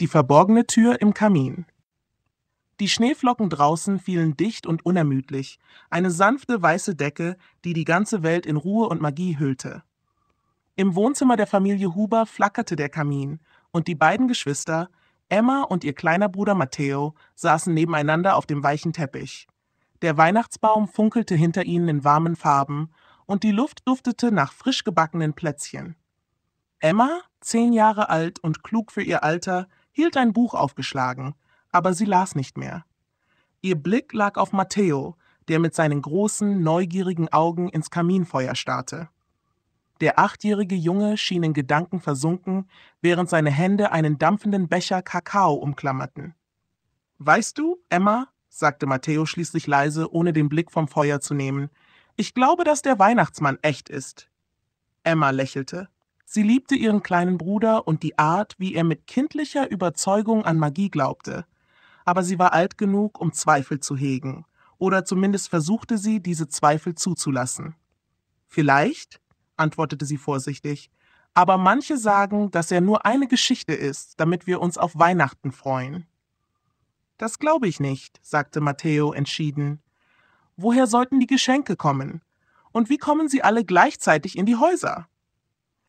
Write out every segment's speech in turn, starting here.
Die verborgene Tür im Kamin. Die Schneeflocken draußen fielen dicht und unermüdlich, eine sanfte weiße Decke, die die ganze Welt in Ruhe und Magie hüllte. Im Wohnzimmer der Familie Huber flackerte der Kamin, und die beiden Geschwister, Emma und ihr kleiner Bruder Matteo, saßen nebeneinander auf dem weichen Teppich. Der Weihnachtsbaum funkelte hinter ihnen in warmen Farben, und die Luft duftete nach frisch gebackenen Plätzchen. Emma, zehn Jahre alt und klug für ihr Alter, hielt ein Buch aufgeschlagen, aber sie las nicht mehr. Ihr Blick lag auf Matteo, der mit seinen großen, neugierigen Augen ins Kaminfeuer starrte. Der achtjährige Junge schien in Gedanken versunken, während seine Hände einen dampfenden Becher Kakao umklammerten. Weißt du, Emma, sagte Matteo schließlich leise, ohne den Blick vom Feuer zu nehmen, ich glaube, dass der Weihnachtsmann echt ist. Emma lächelte. Sie liebte ihren kleinen Bruder und die Art, wie er mit kindlicher Überzeugung an Magie glaubte aber sie war alt genug, um Zweifel zu hegen, oder zumindest versuchte sie, diese Zweifel zuzulassen. Vielleicht, antwortete sie vorsichtig, aber manche sagen, dass er nur eine Geschichte ist, damit wir uns auf Weihnachten freuen. Das glaube ich nicht, sagte Matteo entschieden. Woher sollten die Geschenke kommen? Und wie kommen sie alle gleichzeitig in die Häuser?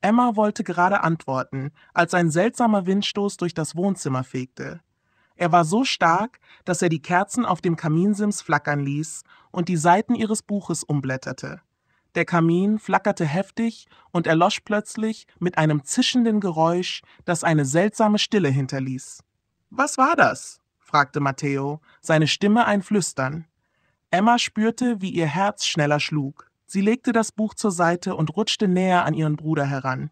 Emma wollte gerade antworten, als ein seltsamer Windstoß durch das Wohnzimmer fegte. Er war so stark, dass er die Kerzen auf dem Kaminsims flackern ließ und die Seiten ihres Buches umblätterte. Der Kamin flackerte heftig und erlosch plötzlich mit einem zischenden Geräusch, das eine seltsame Stille hinterließ. Was war das? fragte Matteo, seine Stimme ein Flüstern. Emma spürte, wie ihr Herz schneller schlug. Sie legte das Buch zur Seite und rutschte näher an ihren Bruder heran.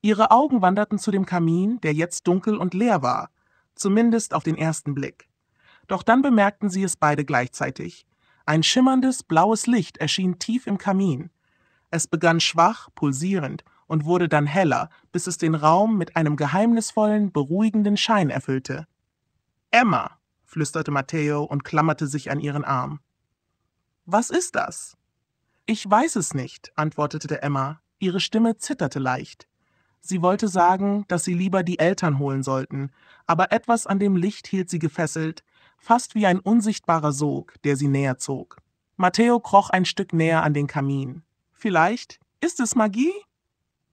Ihre Augen wanderten zu dem Kamin, der jetzt dunkel und leer war, zumindest auf den ersten Blick. Doch dann bemerkten sie es beide gleichzeitig. Ein schimmerndes blaues Licht erschien tief im Kamin. Es begann schwach, pulsierend und wurde dann heller, bis es den Raum mit einem geheimnisvollen, beruhigenden Schein erfüllte. Emma, flüsterte Matteo und klammerte sich an ihren Arm. Was ist das? Ich weiß es nicht, antwortete Emma. Ihre Stimme zitterte leicht. Sie wollte sagen, dass sie lieber die Eltern holen sollten, aber etwas an dem Licht hielt sie gefesselt, fast wie ein unsichtbarer Sog, der sie näher zog. Matteo kroch ein Stück näher an den Kamin. Vielleicht ist es Magie?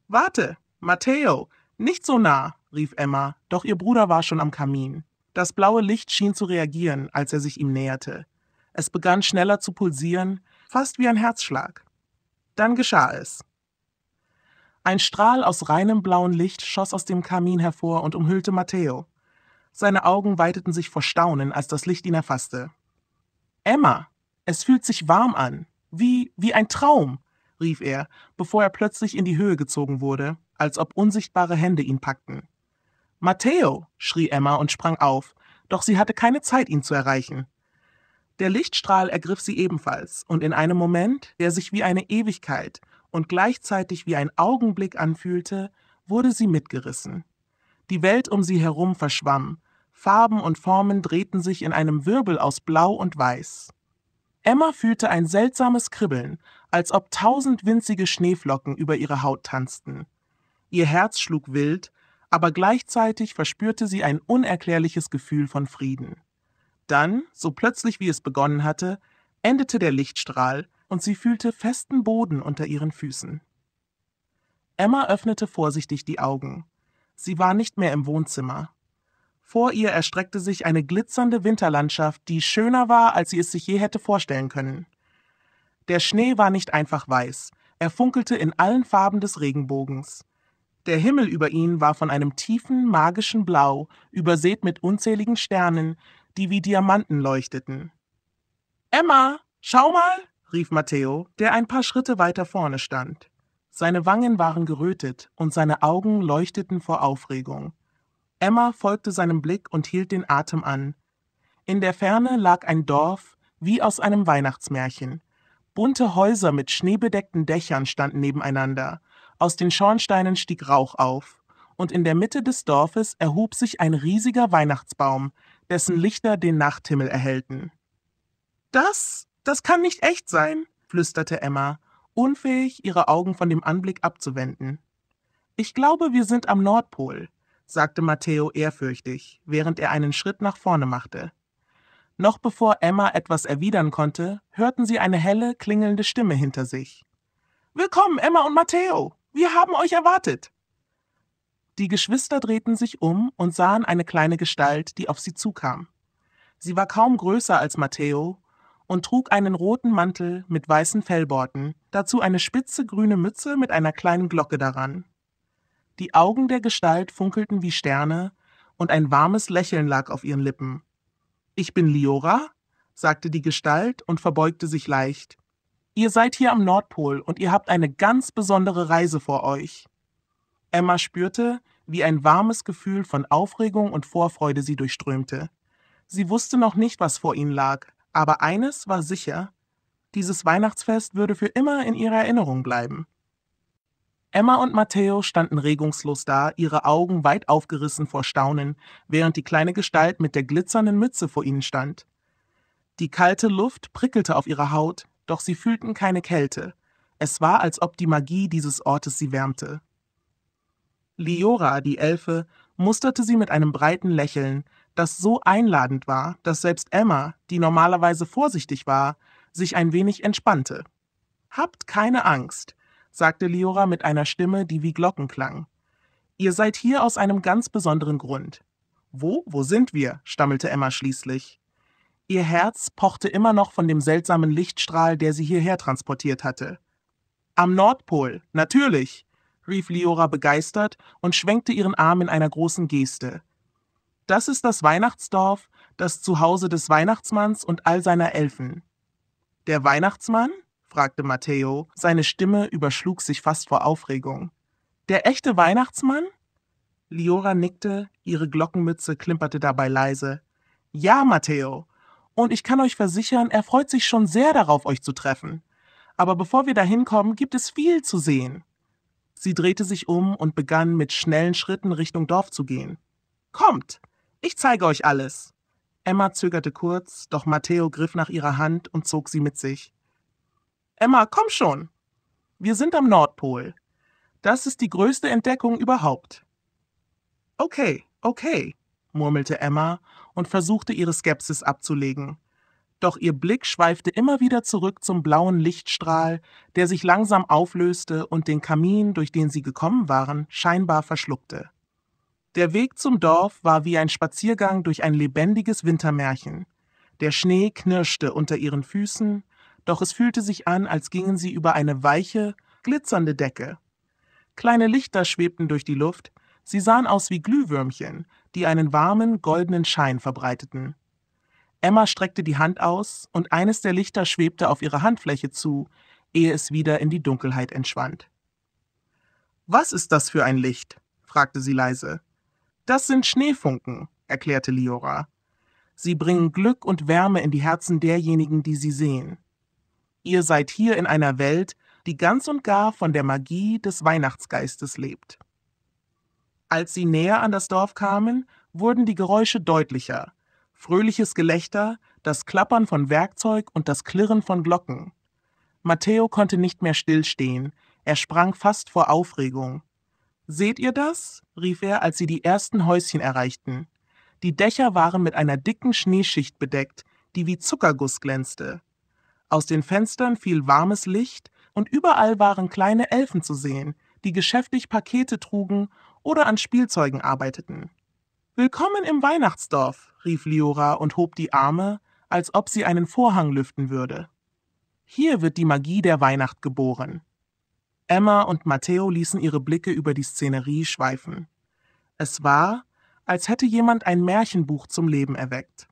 Warte, Matteo, nicht so nah, rief Emma, doch ihr Bruder war schon am Kamin. Das blaue Licht schien zu reagieren, als er sich ihm näherte. Es begann schneller zu pulsieren, fast wie ein Herzschlag. Dann geschah es. Ein Strahl aus reinem blauen Licht schoss aus dem Kamin hervor und umhüllte Matteo. Seine Augen weiteten sich vor Staunen, als das Licht ihn erfasste. Emma, es fühlt sich warm an, wie, wie ein Traum, rief er, bevor er plötzlich in die Höhe gezogen wurde, als ob unsichtbare Hände ihn packten. Matteo, schrie Emma und sprang auf, doch sie hatte keine Zeit, ihn zu erreichen. Der Lichtstrahl ergriff sie ebenfalls, und in einem Moment, der sich wie eine Ewigkeit und gleichzeitig wie ein Augenblick anfühlte, wurde sie mitgerissen. Die Welt um sie herum verschwamm, Farben und Formen drehten sich in einem Wirbel aus Blau und Weiß. Emma fühlte ein seltsames Kribbeln, als ob tausend winzige Schneeflocken über ihre Haut tanzten. Ihr Herz schlug wild, aber gleichzeitig verspürte sie ein unerklärliches Gefühl von Frieden. Dann, so plötzlich wie es begonnen hatte, endete der Lichtstrahl und sie fühlte festen Boden unter ihren Füßen. Emma öffnete vorsichtig die Augen. Sie war nicht mehr im Wohnzimmer. Vor ihr erstreckte sich eine glitzernde Winterlandschaft, die schöner war, als sie es sich je hätte vorstellen können. Der Schnee war nicht einfach weiß, er funkelte in allen Farben des Regenbogens. Der Himmel über ihn war von einem tiefen, magischen Blau, übersät mit unzähligen Sternen, die wie Diamanten leuchteten. Emma, schau mal, rief Matteo, der ein paar Schritte weiter vorne stand. Seine Wangen waren gerötet und seine Augen leuchteten vor Aufregung. Emma folgte seinem Blick und hielt den Atem an. In der Ferne lag ein Dorf wie aus einem Weihnachtsmärchen. Bunte Häuser mit schneebedeckten Dächern standen nebeneinander. Aus den Schornsteinen stieg Rauch auf. Und in der Mitte des Dorfes erhob sich ein riesiger Weihnachtsbaum, dessen Lichter den Nachthimmel erhellten. Das das kann nicht echt sein, flüsterte Emma, unfähig, ihre Augen von dem Anblick abzuwenden. Ich glaube, wir sind am Nordpol. sagte Matteo ehrfürchtig, während er einen Schritt nach vorne machte. Noch bevor Emma etwas erwidern konnte, hörten sie eine helle, klingelnde Stimme hinter sich. Willkommen, Emma und Matteo! Wir haben euch erwartet! Die Geschwister drehten sich um und sahen eine kleine Gestalt, die auf sie zukam. Sie war kaum größer als Matteo und trug einen roten Mantel mit weißen Fellborten, dazu eine spitze grüne Mütze mit einer kleinen Glocke daran. Die Augen der Gestalt funkelten wie Sterne, und ein warmes Lächeln lag auf ihren Lippen. Ich bin Liora, sagte die Gestalt und verbeugte sich leicht. Ihr seid hier am Nordpol und ihr habt eine ganz besondere Reise vor euch. Emma spürte, wie ein warmes Gefühl von Aufregung und Vorfreude sie durchströmte. Sie wusste noch nicht, was vor ihnen lag, aber eines war sicher, dieses Weihnachtsfest würde für immer in ihrer Erinnerung bleiben. Emma und Matteo standen regungslos da, ihre Augen weit aufgerissen vor Staunen, während die kleine Gestalt mit der glitzernden Mütze vor ihnen stand. Die kalte Luft prickelte auf ihrer Haut, doch sie fühlten keine Kälte. Es war, als ob die Magie dieses Ortes sie wärmte. Liora, die Elfe, musterte sie mit einem breiten Lächeln, das so einladend war, dass selbst Emma, die normalerweise vorsichtig war, sich ein wenig entspannte. Habt keine Angst, sagte Liora mit einer Stimme, die wie Glocken klang. Ihr seid hier aus einem ganz besonderen Grund. Wo, wo sind wir? stammelte Emma schließlich. Ihr Herz pochte immer noch von dem seltsamen Lichtstrahl, der sie hierher transportiert hatte. Am Nordpol, natürlich, rief Liora begeistert und schwenkte ihren Arm in einer großen Geste. Das ist das Weihnachtsdorf, das Zuhause des Weihnachtsmanns und all seiner Elfen. Der Weihnachtsmann? fragte Matteo, seine Stimme überschlug sich fast vor Aufregung. Der echte Weihnachtsmann? Liora nickte, ihre Glockenmütze klimperte dabei leise. Ja, Matteo. Und ich kann euch versichern, er freut sich schon sehr darauf, euch zu treffen. Aber bevor wir dahin kommen, gibt es viel zu sehen. Sie drehte sich um und begann mit schnellen Schritten Richtung Dorf zu gehen. Kommt, ich zeige euch alles. Emma zögerte kurz, doch Matteo griff nach ihrer Hand und zog sie mit sich. Emma, komm schon. Wir sind am Nordpol. Das ist die größte Entdeckung überhaupt. Okay, okay, murmelte Emma und versuchte ihre Skepsis abzulegen doch ihr Blick schweifte immer wieder zurück zum blauen Lichtstrahl, der sich langsam auflöste und den Kamin, durch den sie gekommen waren, scheinbar verschluckte. Der Weg zum Dorf war wie ein Spaziergang durch ein lebendiges Wintermärchen. Der Schnee knirschte unter ihren Füßen, doch es fühlte sich an, als gingen sie über eine weiche, glitzernde Decke. Kleine Lichter schwebten durch die Luft, sie sahen aus wie Glühwürmchen, die einen warmen, goldenen Schein verbreiteten. Emma streckte die Hand aus, und eines der Lichter schwebte auf ihre Handfläche zu, ehe es wieder in die Dunkelheit entschwand. Was ist das für ein Licht? fragte sie leise. Das sind Schneefunken, erklärte Liora. Sie bringen Glück und Wärme in die Herzen derjenigen, die sie sehen. Ihr seid hier in einer Welt, die ganz und gar von der Magie des Weihnachtsgeistes lebt. Als sie näher an das Dorf kamen, wurden die Geräusche deutlicher, fröhliches Gelächter, das Klappern von Werkzeug und das Klirren von Glocken. Matteo konnte nicht mehr stillstehen, er sprang fast vor Aufregung. Seht ihr das? rief er, als sie die ersten Häuschen erreichten. Die Dächer waren mit einer dicken Schneeschicht bedeckt, die wie Zuckerguss glänzte. Aus den Fenstern fiel warmes Licht, und überall waren kleine Elfen zu sehen, die geschäftig Pakete trugen oder an Spielzeugen arbeiteten. Willkommen im Weihnachtsdorf, rief Liora und hob die Arme, als ob sie einen Vorhang lüften würde. Hier wird die Magie der Weihnacht geboren. Emma und Matteo ließen ihre Blicke über die Szenerie schweifen. Es war, als hätte jemand ein Märchenbuch zum Leben erweckt.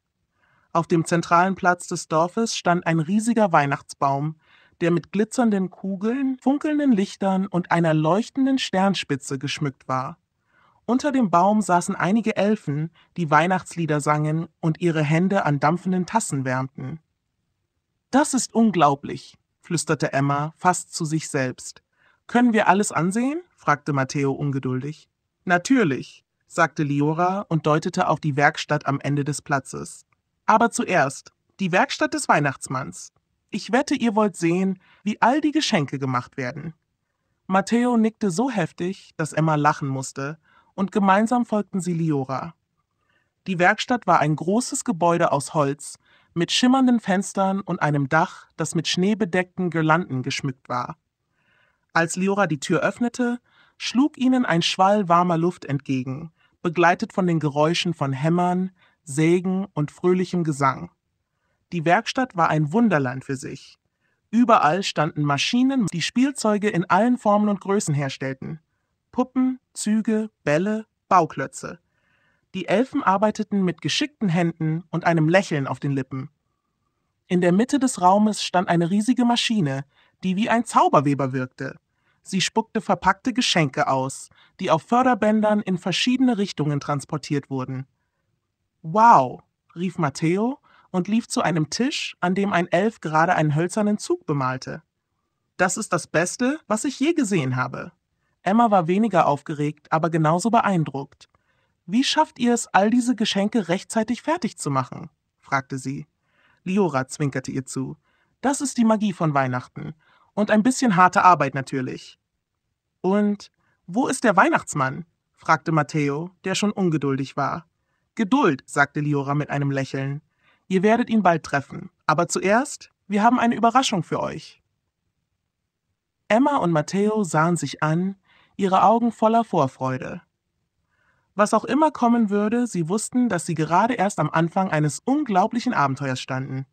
Auf dem zentralen Platz des Dorfes stand ein riesiger Weihnachtsbaum, der mit glitzernden Kugeln, funkelnden Lichtern und einer leuchtenden Sternspitze geschmückt war. Unter dem Baum saßen einige Elfen, die Weihnachtslieder sangen und ihre Hände an dampfenden Tassen wärmten. Das ist unglaublich, flüsterte Emma fast zu sich selbst. Können wir alles ansehen? fragte Matteo ungeduldig. Natürlich, sagte Liora und deutete auf die Werkstatt am Ende des Platzes. Aber zuerst, die Werkstatt des Weihnachtsmanns. Ich wette, ihr wollt sehen, wie all die Geschenke gemacht werden. Matteo nickte so heftig, dass Emma lachen musste, und gemeinsam folgten sie Liora. Die Werkstatt war ein großes Gebäude aus Holz mit schimmernden Fenstern und einem Dach, das mit schneebedeckten Girlanden geschmückt war. Als Liora die Tür öffnete, schlug ihnen ein Schwall warmer Luft entgegen, begleitet von den Geräuschen von Hämmern, Sägen und fröhlichem Gesang. Die Werkstatt war ein Wunderland für sich. Überall standen Maschinen, die Spielzeuge in allen Formen und Größen herstellten. Puppen, Züge, Bälle, Bauklötze. Die Elfen arbeiteten mit geschickten Händen und einem Lächeln auf den Lippen. In der Mitte des Raumes stand eine riesige Maschine, die wie ein Zauberweber wirkte. Sie spuckte verpackte Geschenke aus, die auf Förderbändern in verschiedene Richtungen transportiert wurden. Wow, rief Matteo und lief zu einem Tisch, an dem ein Elf gerade einen hölzernen Zug bemalte. Das ist das Beste, was ich je gesehen habe. Emma war weniger aufgeregt, aber genauso beeindruckt. Wie schafft ihr es, all diese Geschenke rechtzeitig fertig zu machen? fragte sie. Liora zwinkerte ihr zu. Das ist die Magie von Weihnachten. Und ein bisschen harte Arbeit natürlich. Und wo ist der Weihnachtsmann? fragte Matteo, der schon ungeduldig war. Geduld, sagte Liora mit einem Lächeln. Ihr werdet ihn bald treffen. Aber zuerst, wir haben eine Überraschung für euch. Emma und Matteo sahen sich an, ihre Augen voller Vorfreude. Was auch immer kommen würde, sie wussten, dass sie gerade erst am Anfang eines unglaublichen Abenteuers standen.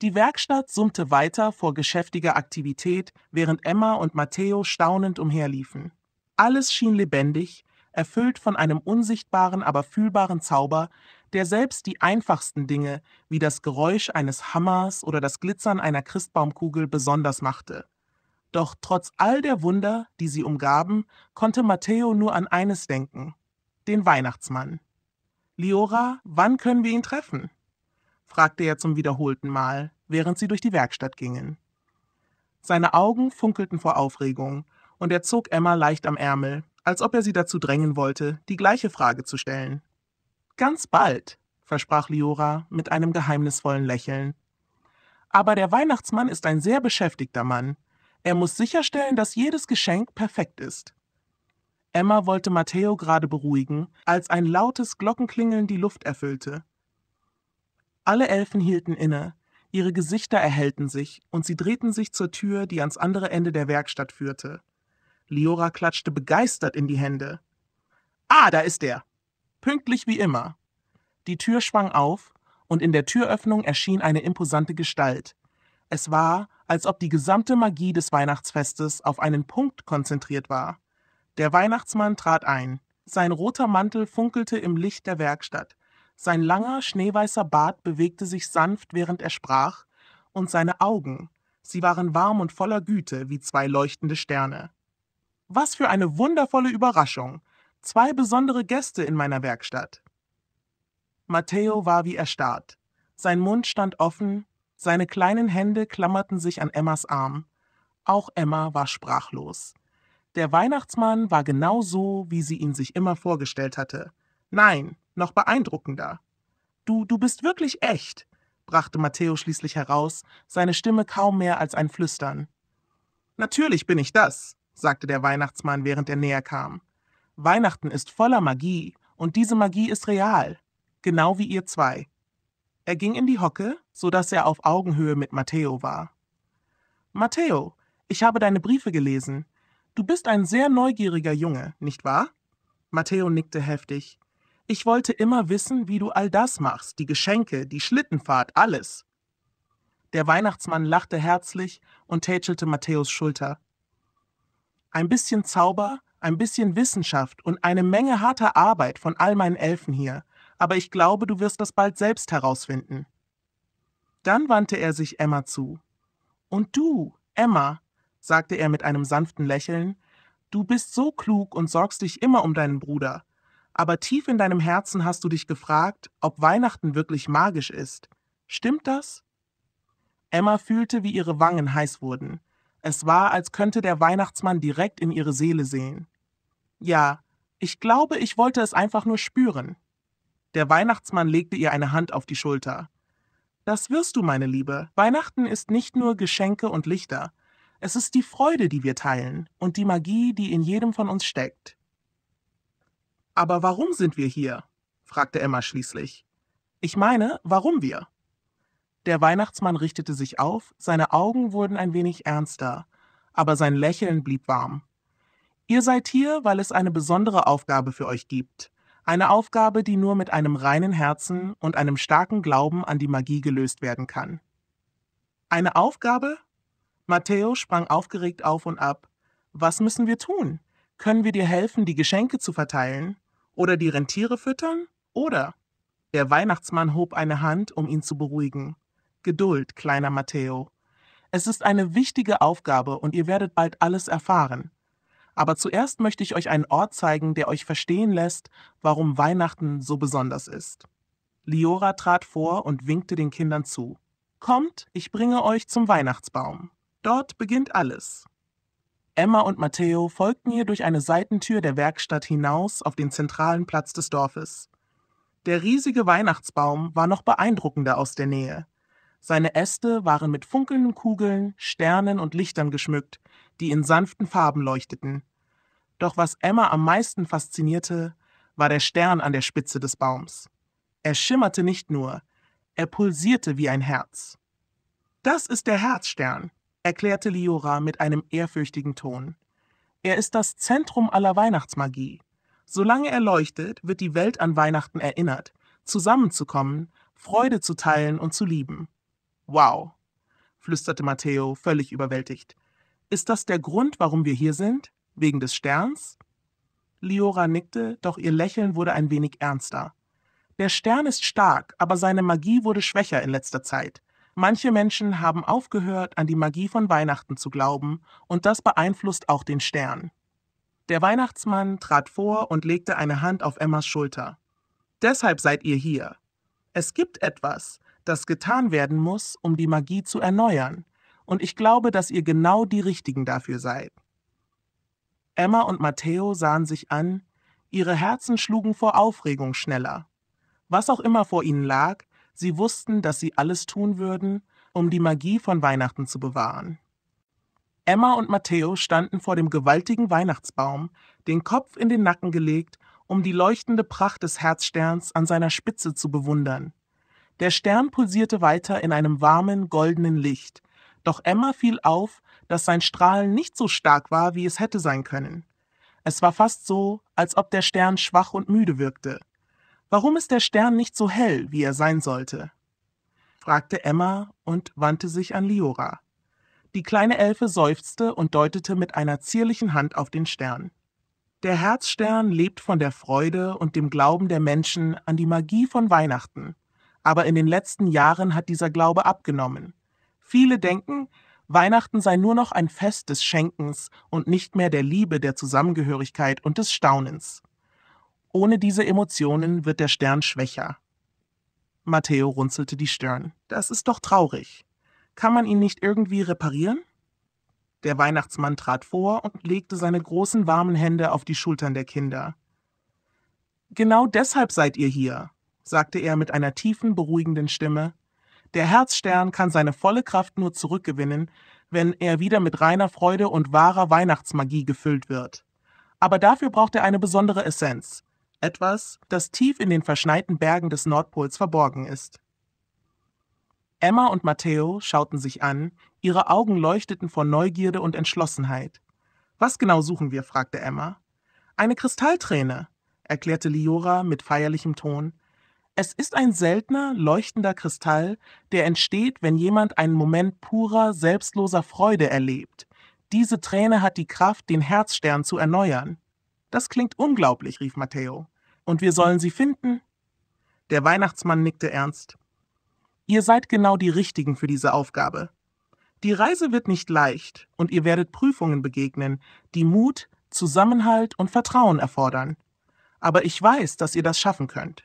Die Werkstatt summte weiter vor geschäftiger Aktivität, während Emma und Matteo staunend umherliefen. Alles schien lebendig, erfüllt von einem unsichtbaren, aber fühlbaren Zauber, der selbst die einfachsten Dinge wie das Geräusch eines Hammers oder das Glitzern einer Christbaumkugel besonders machte. Doch trotz all der Wunder, die sie umgaben, konnte Matteo nur an eines denken, den Weihnachtsmann. Liora, wann können wir ihn treffen? fragte er zum wiederholten Mal, während sie durch die Werkstatt gingen. Seine Augen funkelten vor Aufregung, und er zog Emma leicht am Ärmel, als ob er sie dazu drängen wollte, die gleiche Frage zu stellen. Ganz bald, versprach Liora mit einem geheimnisvollen Lächeln. Aber der Weihnachtsmann ist ein sehr beschäftigter Mann. Er muss sicherstellen, dass jedes Geschenk perfekt ist. Emma wollte Matteo gerade beruhigen, als ein lautes Glockenklingeln die Luft erfüllte. Alle Elfen hielten inne, ihre Gesichter erhellten sich, und sie drehten sich zur Tür, die ans andere Ende der Werkstatt führte. Liora klatschte begeistert in die Hände. Ah, da ist er. Pünktlich wie immer. Die Tür schwang auf, und in der Türöffnung erschien eine imposante Gestalt. Es war, als ob die gesamte Magie des Weihnachtsfestes auf einen Punkt konzentriert war. Der Weihnachtsmann trat ein. Sein roter Mantel funkelte im Licht der Werkstatt. Sein langer, schneeweißer Bart bewegte sich sanft, während er sprach, und seine Augen, sie waren warm und voller Güte wie zwei leuchtende Sterne. Was für eine wundervolle Überraschung, zwei besondere Gäste in meiner Werkstatt. Matteo war wie erstarrt. Sein Mund stand offen, seine kleinen Hände klammerten sich an Emmas Arm. Auch Emma war sprachlos. Der Weihnachtsmann war genau so, wie sie ihn sich immer vorgestellt hatte. Nein, noch beeindruckender. Du, du bist wirklich echt, brachte Matteo schließlich heraus, seine Stimme kaum mehr als ein Flüstern. Natürlich bin ich das, sagte der Weihnachtsmann, während er näher kam. Weihnachten ist voller Magie, und diese Magie ist real, genau wie ihr zwei. Er ging in die Hocke, so dass er auf Augenhöhe mit Matteo war. Matteo, ich habe deine Briefe gelesen. Du bist ein sehr neugieriger Junge, nicht wahr? Matteo nickte heftig. Ich wollte immer wissen, wie du all das machst, die Geschenke, die Schlittenfahrt, alles. Der Weihnachtsmann lachte herzlich und tätschelte Matthäus Schulter. Ein bisschen Zauber, ein bisschen Wissenschaft und eine Menge harter Arbeit von all meinen Elfen hier, aber ich glaube, du wirst das bald selbst herausfinden. Dann wandte er sich Emma zu. Und du, Emma, sagte er mit einem sanften Lächeln, du bist so klug und sorgst dich immer um deinen Bruder, aber tief in deinem Herzen hast du dich gefragt, ob Weihnachten wirklich magisch ist. Stimmt das? Emma fühlte, wie ihre Wangen heiß wurden. Es war, als könnte der Weihnachtsmann direkt in ihre Seele sehen. Ja, ich glaube, ich wollte es einfach nur spüren. Der Weihnachtsmann legte ihr eine Hand auf die Schulter. Das wirst du, meine Liebe. Weihnachten ist nicht nur Geschenke und Lichter. Es ist die Freude, die wir teilen, und die Magie, die in jedem von uns steckt. Aber warum sind wir hier? fragte Emma schließlich. Ich meine, warum wir? Der Weihnachtsmann richtete sich auf, seine Augen wurden ein wenig ernster, aber sein Lächeln blieb warm. Ihr seid hier, weil es eine besondere Aufgabe für euch gibt. Eine Aufgabe, die nur mit einem reinen Herzen und einem starken Glauben an die Magie gelöst werden kann. Eine Aufgabe? Matteo sprang aufgeregt auf und ab. Was müssen wir tun? Können wir dir helfen, die Geschenke zu verteilen? Oder die Rentiere füttern? Oder? Der Weihnachtsmann hob eine Hand, um ihn zu beruhigen. Geduld, kleiner Matteo. Es ist eine wichtige Aufgabe und ihr werdet bald alles erfahren. Aber zuerst möchte ich euch einen Ort zeigen, der euch verstehen lässt, warum Weihnachten so besonders ist. Liora trat vor und winkte den Kindern zu. Kommt, ich bringe euch zum Weihnachtsbaum. Dort beginnt alles. Emma und Matteo folgten ihr durch eine Seitentür der Werkstatt hinaus auf den zentralen Platz des Dorfes. Der riesige Weihnachtsbaum war noch beeindruckender aus der Nähe. Seine Äste waren mit funkelnden Kugeln, Sternen und Lichtern geschmückt, die in sanften Farben leuchteten. Doch was Emma am meisten faszinierte, war der Stern an der Spitze des Baums. Er schimmerte nicht nur, er pulsierte wie ein Herz. Das ist der Herzstern, erklärte Liora mit einem ehrfürchtigen Ton. Er ist das Zentrum aller Weihnachtsmagie. Solange er leuchtet, wird die Welt an Weihnachten erinnert, zusammenzukommen, Freude zu teilen und zu lieben. Wow, flüsterte Matteo, völlig überwältigt. Ist das der Grund, warum wir hier sind? Wegen des Sterns? Liora nickte, doch ihr Lächeln wurde ein wenig ernster. Der Stern ist stark, aber seine Magie wurde schwächer in letzter Zeit. Manche Menschen haben aufgehört, an die Magie von Weihnachten zu glauben, und das beeinflusst auch den Stern. Der Weihnachtsmann trat vor und legte eine Hand auf Emmas Schulter. Deshalb seid ihr hier. Es gibt etwas, das getan werden muss, um die Magie zu erneuern, und ich glaube, dass ihr genau die Richtigen dafür seid. Emma und Matteo sahen sich an, ihre Herzen schlugen vor Aufregung schneller. Was auch immer vor ihnen lag, sie wussten, dass sie alles tun würden, um die Magie von Weihnachten zu bewahren. Emma und Matteo standen vor dem gewaltigen Weihnachtsbaum, den Kopf in den Nacken gelegt, um die leuchtende Pracht des Herzsterns an seiner Spitze zu bewundern. Der Stern pulsierte weiter in einem warmen, goldenen Licht, doch Emma fiel auf, dass sein Strahlen nicht so stark war, wie es hätte sein können. Es war fast so, als ob der Stern schwach und müde wirkte. Warum ist der Stern nicht so hell, wie er sein sollte? fragte Emma und wandte sich an Liora. Die kleine Elfe seufzte und deutete mit einer zierlichen Hand auf den Stern. Der Herzstern lebt von der Freude und dem Glauben der Menschen an die Magie von Weihnachten. Aber in den letzten Jahren hat dieser Glaube abgenommen. Viele denken, Weihnachten sei nur noch ein Fest des Schenkens und nicht mehr der Liebe, der Zusammengehörigkeit und des Staunens. Ohne diese Emotionen wird der Stern schwächer. Matteo runzelte die Stirn. Das ist doch traurig. Kann man ihn nicht irgendwie reparieren? Der Weihnachtsmann trat vor und legte seine großen warmen Hände auf die Schultern der Kinder. Genau deshalb seid ihr hier, sagte er mit einer tiefen, beruhigenden Stimme. Der Herzstern kann seine volle Kraft nur zurückgewinnen, wenn er wieder mit reiner Freude und wahrer Weihnachtsmagie gefüllt wird. Aber dafür braucht er eine besondere Essenz, etwas, das tief in den verschneiten Bergen des Nordpols verborgen ist. Emma und Matteo schauten sich an, ihre Augen leuchteten vor Neugierde und Entschlossenheit. Was genau suchen wir? fragte Emma. Eine Kristallträne, erklärte Liora mit feierlichem Ton. Es ist ein seltener, leuchtender Kristall, der entsteht, wenn jemand einen Moment purer, selbstloser Freude erlebt. Diese Träne hat die Kraft, den Herzstern zu erneuern. Das klingt unglaublich, rief Matteo. Und wir sollen sie finden? Der Weihnachtsmann nickte ernst. Ihr seid genau die Richtigen für diese Aufgabe. Die Reise wird nicht leicht, und ihr werdet Prüfungen begegnen, die Mut, Zusammenhalt und Vertrauen erfordern. Aber ich weiß, dass ihr das schaffen könnt.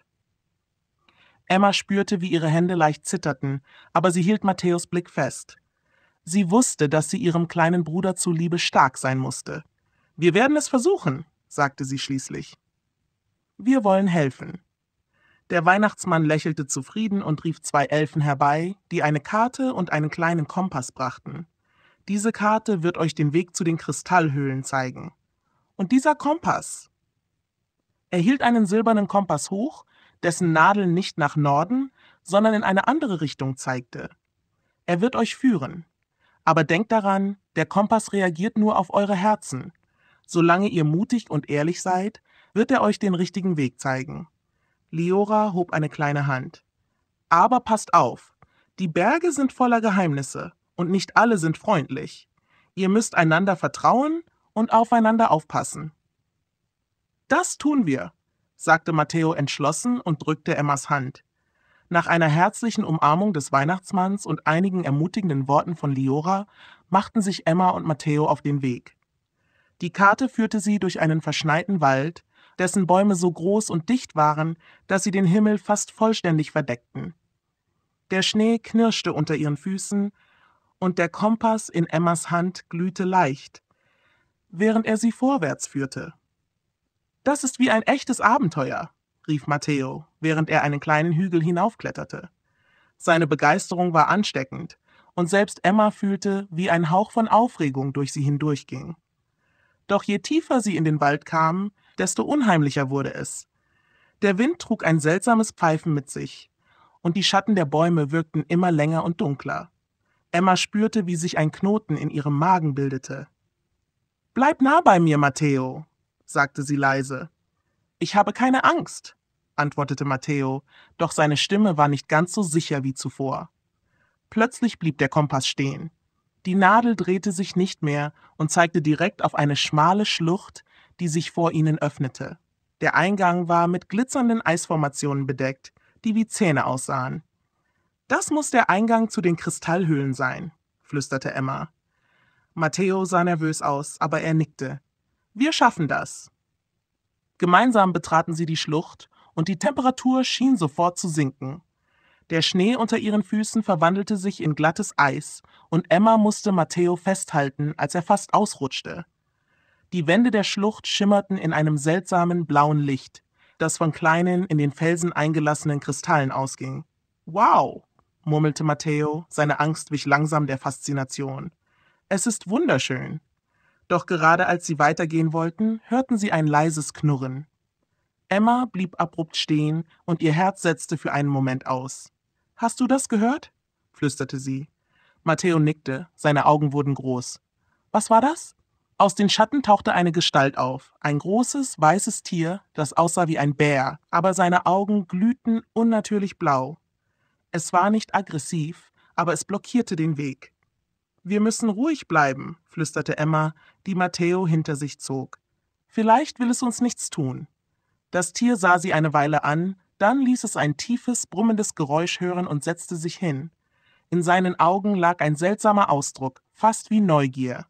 Emma spürte, wie ihre Hände leicht zitterten, aber sie hielt Matthäus Blick fest. Sie wusste, dass sie ihrem kleinen Bruder zuliebe stark sein musste. Wir werden es versuchen, sagte sie schließlich. Wir wollen helfen. Der Weihnachtsmann lächelte zufrieden und rief zwei Elfen herbei, die eine Karte und einen kleinen Kompass brachten. Diese Karte wird euch den Weg zu den Kristallhöhlen zeigen. Und dieser Kompass. Er hielt einen silbernen Kompass hoch, dessen Nadel nicht nach Norden, sondern in eine andere Richtung zeigte. Er wird euch führen. Aber denkt daran, der Kompass reagiert nur auf eure Herzen. Solange ihr mutig und ehrlich seid, wird er euch den richtigen Weg zeigen. Liora hob eine kleine Hand. Aber passt auf, die Berge sind voller Geheimnisse und nicht alle sind freundlich. Ihr müsst einander vertrauen und aufeinander aufpassen. Das tun wir, sagte Matteo entschlossen und drückte Emmas Hand. Nach einer herzlichen Umarmung des Weihnachtsmanns und einigen ermutigenden Worten von Liora machten sich Emma und Matteo auf den Weg. Die Karte führte sie durch einen verschneiten Wald, dessen Bäume so groß und dicht waren, dass sie den Himmel fast vollständig verdeckten. Der Schnee knirschte unter ihren Füßen, und der Kompass in Emmas Hand glühte leicht, während er sie vorwärts führte. Das ist wie ein echtes Abenteuer, rief Matteo, während er einen kleinen Hügel hinaufkletterte. Seine Begeisterung war ansteckend, und selbst Emma fühlte, wie ein Hauch von Aufregung durch sie hindurchging. Doch je tiefer sie in den Wald kamen, desto unheimlicher wurde es. Der Wind trug ein seltsames Pfeifen mit sich, und die Schatten der Bäume wirkten immer länger und dunkler. Emma spürte, wie sich ein Knoten in ihrem Magen bildete. Bleib nah bei mir, Matteo, sagte sie leise. Ich habe keine Angst, antwortete Matteo, doch seine Stimme war nicht ganz so sicher wie zuvor. Plötzlich blieb der Kompass stehen. Die Nadel drehte sich nicht mehr und zeigte direkt auf eine schmale Schlucht, die sich vor ihnen öffnete. Der Eingang war mit glitzernden Eisformationen bedeckt, die wie Zähne aussahen. Das muss der Eingang zu den Kristallhöhlen sein, flüsterte Emma. Matteo sah nervös aus, aber er nickte. Wir schaffen das. Gemeinsam betraten sie die Schlucht, und die Temperatur schien sofort zu sinken. Der Schnee unter ihren Füßen verwandelte sich in glattes Eis, und Emma musste Matteo festhalten, als er fast ausrutschte. Die Wände der Schlucht schimmerten in einem seltsamen blauen Licht, das von kleinen, in den Felsen eingelassenen Kristallen ausging. Wow, murmelte Matteo, seine Angst wich langsam der Faszination. Es ist wunderschön. Doch gerade als sie weitergehen wollten, hörten sie ein leises Knurren. Emma blieb abrupt stehen und ihr Herz setzte für einen Moment aus. Hast du das gehört? flüsterte sie. Matteo nickte, seine Augen wurden groß. Was war das? Aus den Schatten tauchte eine Gestalt auf, ein großes, weißes Tier, das aussah wie ein Bär, aber seine Augen glühten unnatürlich blau. Es war nicht aggressiv, aber es blockierte den Weg. Wir müssen ruhig bleiben, flüsterte Emma, die Matteo hinter sich zog. Vielleicht will es uns nichts tun. Das Tier sah sie eine Weile an, dann ließ es ein tiefes, brummendes Geräusch hören und setzte sich hin. In seinen Augen lag ein seltsamer Ausdruck, fast wie Neugier.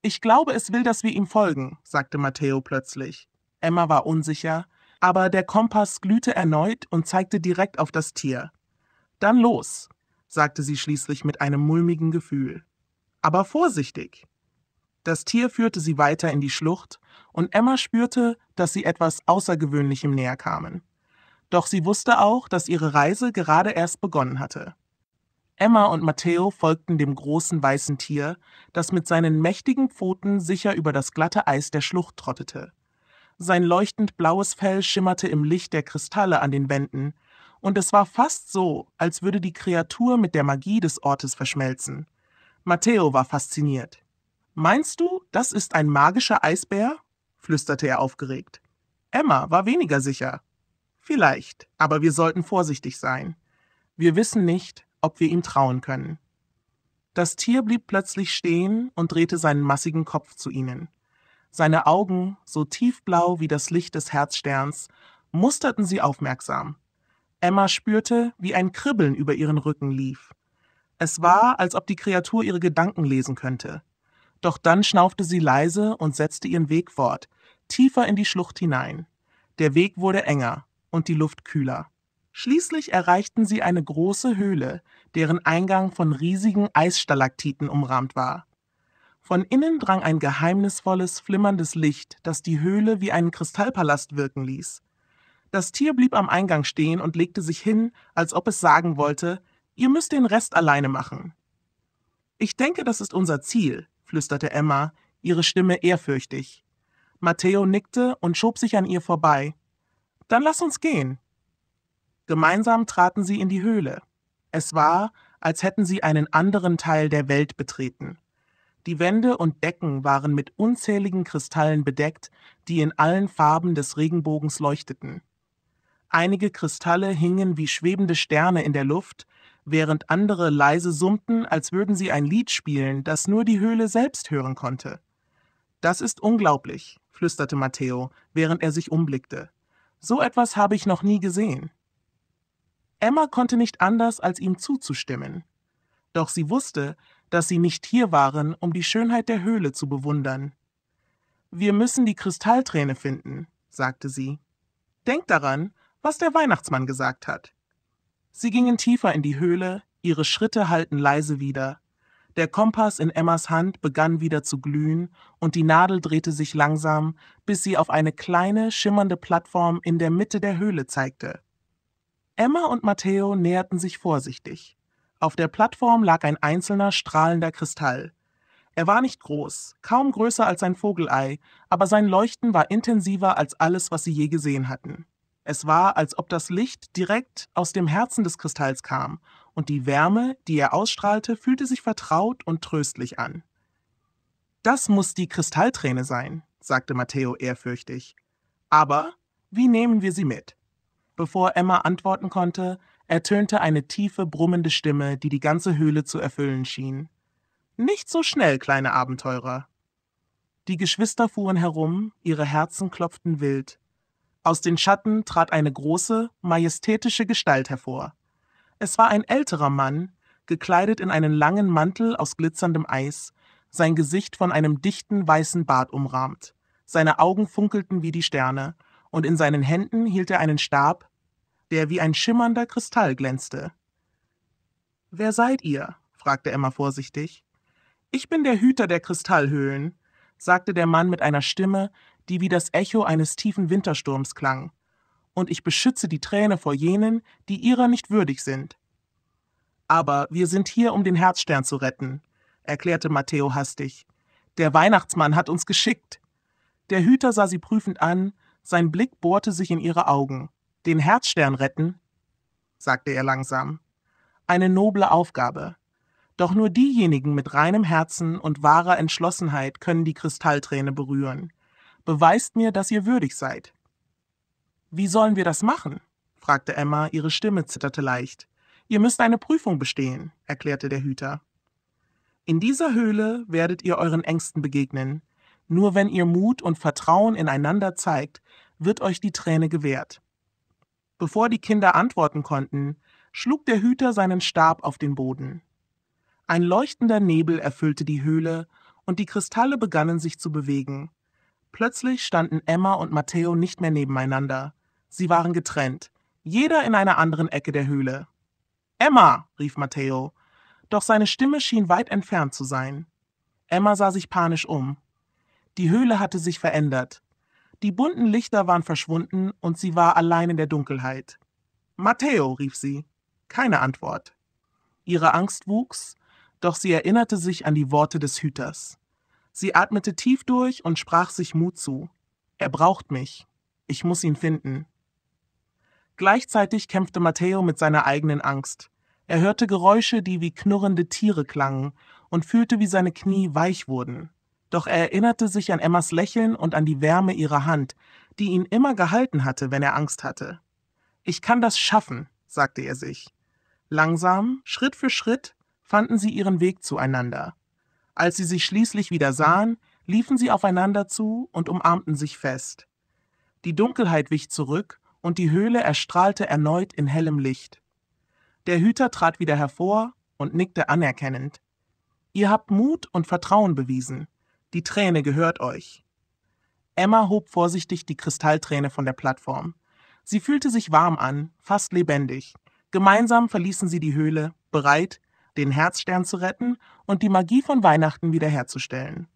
Ich glaube, es will, dass wir ihm folgen, sagte Matteo plötzlich. Emma war unsicher, aber der Kompass glühte erneut und zeigte direkt auf das Tier. Dann los, sagte sie schließlich mit einem mulmigen Gefühl aber vorsichtig. Das Tier führte sie weiter in die Schlucht, und Emma spürte, dass sie etwas Außergewöhnlichem näher kamen. Doch sie wusste auch, dass ihre Reise gerade erst begonnen hatte. Emma und Matteo folgten dem großen weißen Tier, das mit seinen mächtigen Pfoten sicher über das glatte Eis der Schlucht trottete. Sein leuchtend blaues Fell schimmerte im Licht der Kristalle an den Wänden, und es war fast so, als würde die Kreatur mit der Magie des Ortes verschmelzen. Matteo war fasziniert. Meinst du, das ist ein magischer Eisbär? flüsterte er aufgeregt. Emma war weniger sicher. Vielleicht, aber wir sollten vorsichtig sein. Wir wissen nicht, ob wir ihm trauen können. Das Tier blieb plötzlich stehen und drehte seinen massigen Kopf zu ihnen. Seine Augen, so tiefblau wie das Licht des Herzsterns, musterten sie aufmerksam. Emma spürte, wie ein Kribbeln über ihren Rücken lief. Es war, als ob die Kreatur ihre Gedanken lesen könnte. Doch dann schnaufte sie leise und setzte ihren Weg fort, tiefer in die Schlucht hinein. Der Weg wurde enger und die Luft kühler. Schließlich erreichten sie eine große Höhle, deren Eingang von riesigen Eisstalaktiten umrahmt war. Von innen drang ein geheimnisvolles, flimmerndes Licht, das die Höhle wie einen Kristallpalast wirken ließ. Das Tier blieb am Eingang stehen und legte sich hin, als ob es sagen wollte, Ihr müsst den Rest alleine machen. Ich denke, das ist unser Ziel, flüsterte Emma, ihre Stimme ehrfürchtig. Matteo nickte und schob sich an ihr vorbei. Dann lass uns gehen. Gemeinsam traten sie in die Höhle. Es war, als hätten sie einen anderen Teil der Welt betreten. Die Wände und Decken waren mit unzähligen Kristallen bedeckt, die in allen Farben des Regenbogens leuchteten. Einige Kristalle hingen wie schwebende Sterne in der Luft, während andere leise summten, als würden sie ein Lied spielen, das nur die Höhle selbst hören konnte. Das ist unglaublich, flüsterte Matteo, während er sich umblickte. So etwas habe ich noch nie gesehen. Emma konnte nicht anders, als ihm zuzustimmen. Doch sie wusste, dass sie nicht hier waren, um die Schönheit der Höhle zu bewundern. Wir müssen die Kristallträne finden, sagte sie. Denk daran, was der Weihnachtsmann gesagt hat. Sie gingen tiefer in die Höhle, ihre Schritte hallten leise wieder. Der Kompass in Emmas Hand begann wieder zu glühen und die Nadel drehte sich langsam, bis sie auf eine kleine, schimmernde Plattform in der Mitte der Höhle zeigte. Emma und Matteo näherten sich vorsichtig. Auf der Plattform lag ein einzelner, strahlender Kristall. Er war nicht groß, kaum größer als ein Vogelei, aber sein Leuchten war intensiver als alles, was sie je gesehen hatten. Es war, als ob das Licht direkt aus dem Herzen des Kristalls kam, und die Wärme, die er ausstrahlte, fühlte sich vertraut und tröstlich an. Das muss die Kristallträne sein, sagte Matteo ehrfürchtig. Aber wie nehmen wir sie mit? Bevor Emma antworten konnte, ertönte eine tiefe, brummende Stimme, die die ganze Höhle zu erfüllen schien. Nicht so schnell, kleine Abenteurer. Die Geschwister fuhren herum, ihre Herzen klopften wild. Aus den Schatten trat eine große, majestätische Gestalt hervor. Es war ein älterer Mann, gekleidet in einen langen Mantel aus glitzerndem Eis, sein Gesicht von einem dichten weißen Bart umrahmt. Seine Augen funkelten wie die Sterne, und in seinen Händen hielt er einen Stab, der wie ein schimmernder Kristall glänzte. Wer seid ihr? fragte Emma vorsichtig. Ich bin der Hüter der Kristallhöhlen, sagte der Mann mit einer Stimme, die wie das Echo eines tiefen Wintersturms klang, und ich beschütze die Träne vor jenen, die ihrer nicht würdig sind. Aber wir sind hier, um den Herzstern zu retten, erklärte Matteo hastig. Der Weihnachtsmann hat uns geschickt. Der Hüter sah sie prüfend an, sein Blick bohrte sich in ihre Augen. Den Herzstern retten? sagte er langsam. Eine noble Aufgabe. Doch nur diejenigen mit reinem Herzen und wahrer Entschlossenheit können die Kristallträne berühren. Beweist mir, dass ihr würdig seid. Wie sollen wir das machen? fragte Emma, ihre Stimme zitterte leicht. Ihr müsst eine Prüfung bestehen, erklärte der Hüter. In dieser Höhle werdet ihr euren Ängsten begegnen, nur wenn ihr Mut und Vertrauen ineinander zeigt, wird euch die Träne gewährt. Bevor die Kinder antworten konnten, schlug der Hüter seinen Stab auf den Boden. Ein leuchtender Nebel erfüllte die Höhle, und die Kristalle begannen sich zu bewegen. Plötzlich standen Emma und Matteo nicht mehr nebeneinander. Sie waren getrennt, jeder in einer anderen Ecke der Höhle. Emma, rief Matteo, doch seine Stimme schien weit entfernt zu sein. Emma sah sich panisch um. Die Höhle hatte sich verändert. Die bunten Lichter waren verschwunden und sie war allein in der Dunkelheit. Matteo, rief sie. Keine Antwort. Ihre Angst wuchs, doch sie erinnerte sich an die Worte des Hüters. Sie atmete tief durch und sprach sich Mut zu. Er braucht mich. Ich muss ihn finden. Gleichzeitig kämpfte Matteo mit seiner eigenen Angst. Er hörte Geräusche, die wie knurrende Tiere klangen, und fühlte, wie seine Knie weich wurden. Doch er erinnerte sich an Emmas Lächeln und an die Wärme ihrer Hand, die ihn immer gehalten hatte, wenn er Angst hatte. Ich kann das schaffen, sagte er sich. Langsam, Schritt für Schritt, fanden sie ihren Weg zueinander. Als sie sich schließlich wieder sahen, liefen sie aufeinander zu und umarmten sich fest. Die Dunkelheit wich zurück und die Höhle erstrahlte erneut in hellem Licht. Der Hüter trat wieder hervor und nickte anerkennend. Ihr habt Mut und Vertrauen bewiesen. Die Träne gehört euch. Emma hob vorsichtig die Kristallträne von der Plattform. Sie fühlte sich warm an, fast lebendig. Gemeinsam verließen sie die Höhle, bereit, den Herzstern zu retten und die Magie von Weihnachten wiederherzustellen.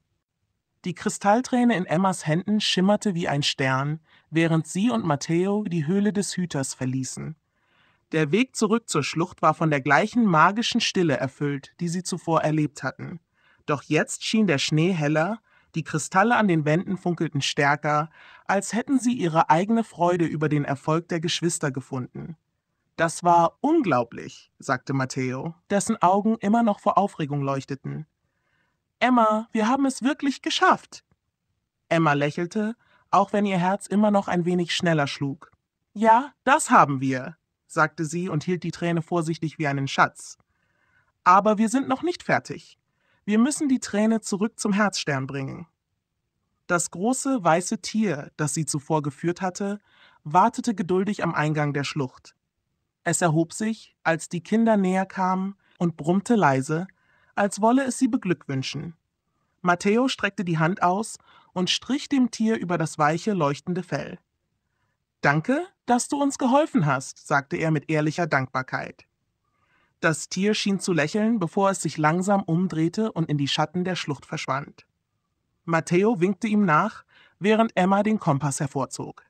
Die Kristallträne in Emmas Händen schimmerte wie ein Stern, während sie und Matteo die Höhle des Hüters verließen. Der Weg zurück zur Schlucht war von der gleichen magischen Stille erfüllt, die sie zuvor erlebt hatten. Doch jetzt schien der Schnee heller, Die Kristalle an den Wänden funkelten stärker, als hätten sie ihre eigene Freude über den Erfolg der Geschwister gefunden. Das war unglaublich, sagte Matteo, dessen Augen immer noch vor Aufregung leuchteten. Emma, wir haben es wirklich geschafft. Emma lächelte, auch wenn ihr Herz immer noch ein wenig schneller schlug. Ja, das haben wir, sagte sie und hielt die Träne vorsichtig wie einen Schatz. Aber wir sind noch nicht fertig. Wir müssen die Träne zurück zum Herzstern bringen. Das große weiße Tier, das sie zuvor geführt hatte, wartete geduldig am Eingang der Schlucht. Es erhob sich, als die Kinder näher kamen, und brummte leise, als wolle es sie beglückwünschen. Matteo streckte die Hand aus und strich dem Tier über das weiche, leuchtende Fell. Danke, dass du uns geholfen hast, sagte er mit ehrlicher Dankbarkeit. Das Tier schien zu lächeln, bevor es sich langsam umdrehte und in die Schatten der Schlucht verschwand. Matteo winkte ihm nach, während Emma den Kompass hervorzog.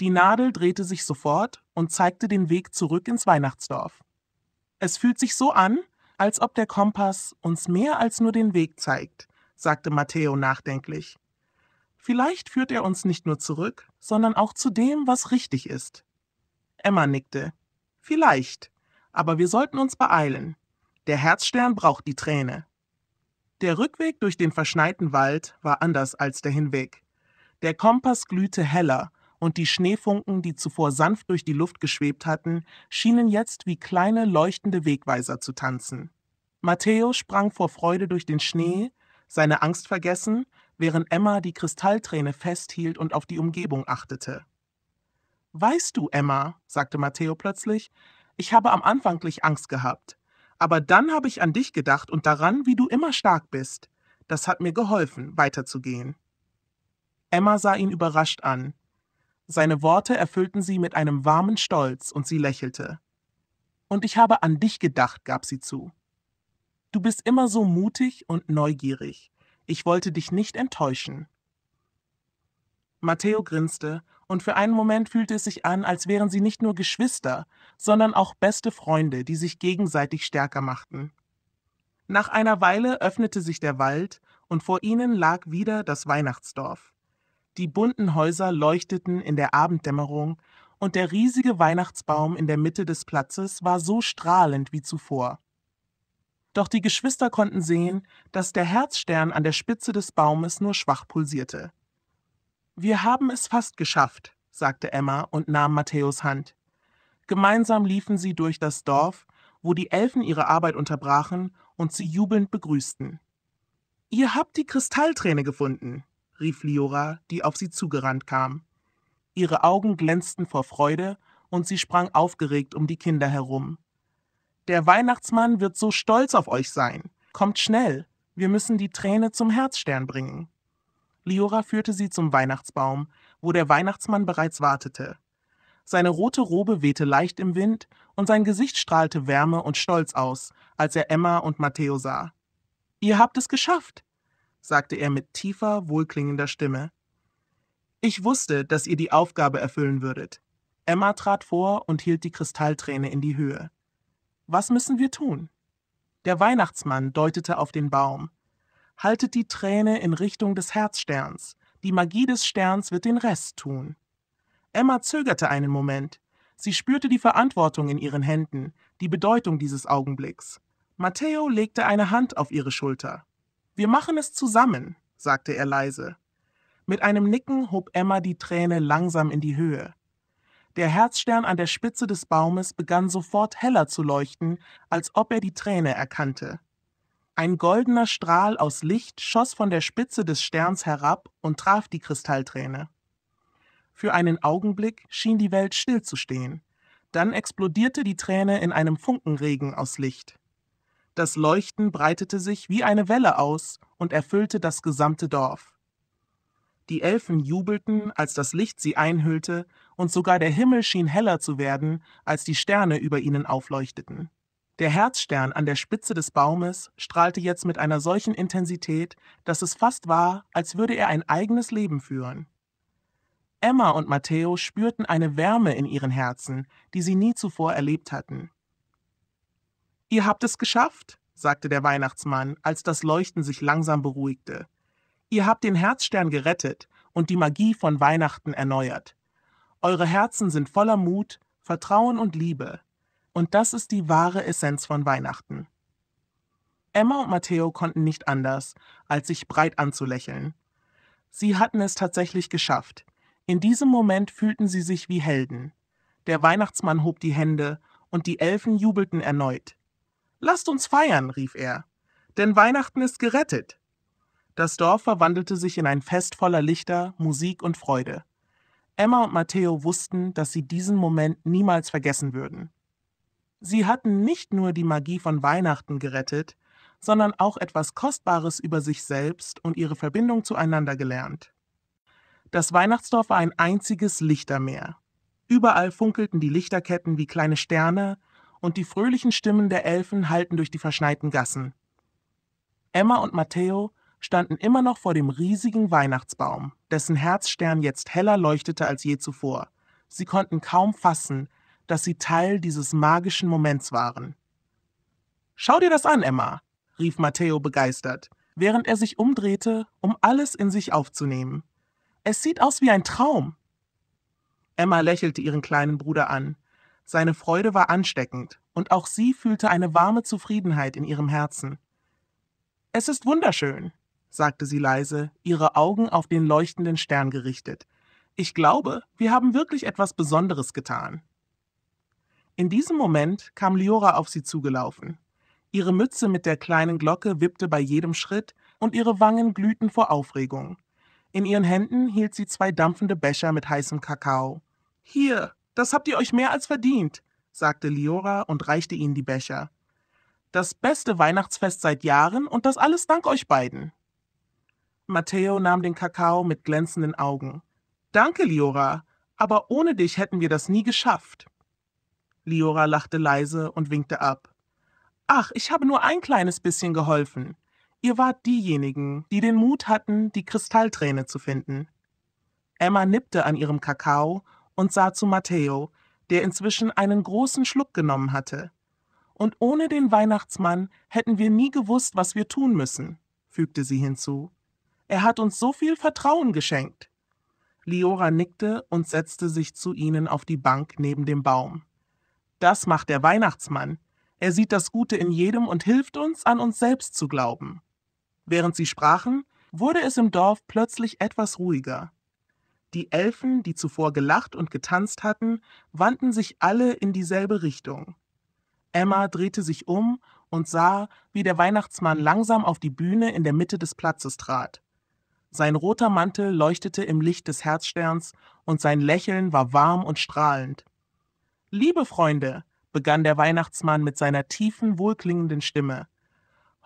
Die Nadel drehte sich sofort und zeigte den Weg zurück ins Weihnachtsdorf. Es fühlt sich so an, als ob der Kompass uns mehr als nur den Weg zeigt, sagte Matteo nachdenklich. Vielleicht führt er uns nicht nur zurück, sondern auch zu dem, was richtig ist. Emma nickte. Vielleicht, aber wir sollten uns beeilen. Der Herzstern braucht die Träne. Der Rückweg durch den verschneiten Wald war anders als der Hinweg. Der Kompass glühte heller und die Schneefunken, die zuvor sanft durch die Luft geschwebt hatten, schienen jetzt wie kleine leuchtende Wegweiser zu tanzen. Matteo sprang vor Freude durch den Schnee, seine Angst vergessen, während Emma die Kristallträne festhielt und auf die Umgebung achtete. Weißt du, Emma, sagte Matteo plötzlich, ich habe am Anfang gleich Angst gehabt. Aber dann habe ich an dich gedacht und daran, wie du immer stark bist. Das hat mir geholfen, weiterzugehen. Emma sah ihn überrascht an. Seine Worte erfüllten sie mit einem warmen Stolz, und sie lächelte. Und ich habe an dich gedacht, gab sie zu. Du bist immer so mutig und neugierig. Ich wollte dich nicht enttäuschen. Matteo grinste, und für einen Moment fühlte es sich an, als wären sie nicht nur Geschwister, sondern auch beste Freunde, die sich gegenseitig stärker machten. Nach einer Weile öffnete sich der Wald, und vor ihnen lag wieder das Weihnachtsdorf. Die bunten Häuser leuchteten in der Abenddämmerung, und der riesige Weihnachtsbaum in der Mitte des Platzes war so strahlend wie zuvor. Doch die Geschwister konnten sehen, dass der Herzstern an der Spitze des Baumes nur schwach pulsierte. Wir haben es fast geschafft, sagte Emma und nahm Matthäus Hand. Gemeinsam liefen sie durch das Dorf, wo die Elfen ihre Arbeit unterbrachen und sie jubelnd begrüßten. Ihr habt die Kristallträne gefunden, rief Liora, die auf sie zugerannt kam. Ihre Augen glänzten vor Freude, und sie sprang aufgeregt um die Kinder herum. Der Weihnachtsmann wird so stolz auf euch sein. Kommt schnell, wir müssen die Träne zum Herzstern bringen. Liora führte sie zum Weihnachtsbaum, wo der Weihnachtsmann bereits wartete. Seine rote Robe wehte leicht im Wind, und sein Gesicht strahlte Wärme und Stolz aus, als er Emma und Matteo sah. Ihr habt es geschafft, sagte er mit tiefer, wohlklingender Stimme. Ich wusste, dass ihr die Aufgabe erfüllen würdet. Emma trat vor und hielt die Kristallträne in die Höhe. Was müssen wir tun? Der Weihnachtsmann deutete auf den Baum. Haltet die Träne in Richtung des Herzsterns. Die Magie des Sterns wird den Rest tun. Emma zögerte einen Moment. Sie spürte die Verantwortung in ihren Händen, die Bedeutung dieses Augenblicks. Matteo legte eine Hand auf ihre Schulter. Wir machen es zusammen, sagte er leise. Mit einem Nicken hob Emma die Träne langsam in die Höhe. Der Herzstern an der Spitze des Baumes begann sofort heller zu leuchten, als ob er die Träne erkannte. Ein goldener Strahl aus Licht schoss von der Spitze des Sterns herab und traf die Kristallträne. Für einen Augenblick schien die Welt stillzustehen. Dann explodierte die Träne in einem Funkenregen aus Licht. Das Leuchten breitete sich wie eine Welle aus und erfüllte das gesamte Dorf. Die Elfen jubelten, als das Licht sie einhüllte, und sogar der Himmel schien heller zu werden, als die Sterne über ihnen aufleuchteten. Der Herzstern an der Spitze des Baumes strahlte jetzt mit einer solchen Intensität, dass es fast war, als würde er ein eigenes Leben führen. Emma und Matteo spürten eine Wärme in ihren Herzen, die sie nie zuvor erlebt hatten. Ihr habt es geschafft, sagte der Weihnachtsmann, als das Leuchten sich langsam beruhigte. Ihr habt den Herzstern gerettet und die Magie von Weihnachten erneuert. Eure Herzen sind voller Mut, Vertrauen und Liebe. Und das ist die wahre Essenz von Weihnachten. Emma und Matteo konnten nicht anders, als sich breit anzulächeln. Sie hatten es tatsächlich geschafft. In diesem Moment fühlten sie sich wie Helden. Der Weihnachtsmann hob die Hände und die Elfen jubelten erneut. Lasst uns feiern, rief er, denn Weihnachten ist gerettet. Das Dorf verwandelte sich in ein Fest voller Lichter, Musik und Freude. Emma und Matteo wussten, dass sie diesen Moment niemals vergessen würden. Sie hatten nicht nur die Magie von Weihnachten gerettet, sondern auch etwas Kostbares über sich selbst und ihre Verbindung zueinander gelernt. Das Weihnachtsdorf war ein einziges Lichtermeer. Überall funkelten die Lichterketten wie kleine Sterne, und die fröhlichen Stimmen der Elfen hallten durch die verschneiten Gassen. Emma und Matteo standen immer noch vor dem riesigen Weihnachtsbaum, dessen Herzstern jetzt heller leuchtete als je zuvor. Sie konnten kaum fassen, dass sie Teil dieses magischen Moments waren. Schau dir das an, Emma, rief Matteo begeistert, während er sich umdrehte, um alles in sich aufzunehmen. Es sieht aus wie ein Traum. Emma lächelte ihren kleinen Bruder an. Seine Freude war ansteckend, und auch sie fühlte eine warme Zufriedenheit in ihrem Herzen. Es ist wunderschön, sagte sie leise, ihre Augen auf den leuchtenden Stern gerichtet. Ich glaube, wir haben wirklich etwas Besonderes getan. In diesem Moment kam Liora auf sie zugelaufen. Ihre Mütze mit der kleinen Glocke wippte bei jedem Schritt und ihre Wangen glühten vor Aufregung. In ihren Händen hielt sie zwei dampfende Becher mit heißem Kakao. Hier, das habt ihr euch mehr als verdient, sagte Liora und reichte ihnen die Becher. Das beste Weihnachtsfest seit Jahren und das alles dank euch beiden. Matteo nahm den Kakao mit glänzenden Augen. Danke, Liora, aber ohne dich hätten wir das nie geschafft. Liora lachte leise und winkte ab. Ach, ich habe nur ein kleines bisschen geholfen. Ihr wart diejenigen, die den Mut hatten, die Kristallträne zu finden. Emma nippte an ihrem Kakao und sah zu Matteo, der inzwischen einen großen Schluck genommen hatte. Und ohne den Weihnachtsmann hätten wir nie gewusst, was wir tun müssen, fügte sie hinzu. Er hat uns so viel Vertrauen geschenkt. Liora nickte und setzte sich zu ihnen auf die Bank neben dem Baum. Das macht der Weihnachtsmann. Er sieht das Gute in jedem und hilft uns, an uns selbst zu glauben. Während sie sprachen, wurde es im Dorf plötzlich etwas ruhiger. Die Elfen, die zuvor gelacht und getanzt hatten, wandten sich alle in dieselbe Richtung. Emma drehte sich um und sah, wie der Weihnachtsmann langsam auf die Bühne in der Mitte des Platzes trat. Sein roter Mantel leuchtete im Licht des Herzsterns und sein Lächeln war warm und strahlend. Liebe Freunde, begann der Weihnachtsmann mit seiner tiefen, wohlklingenden Stimme.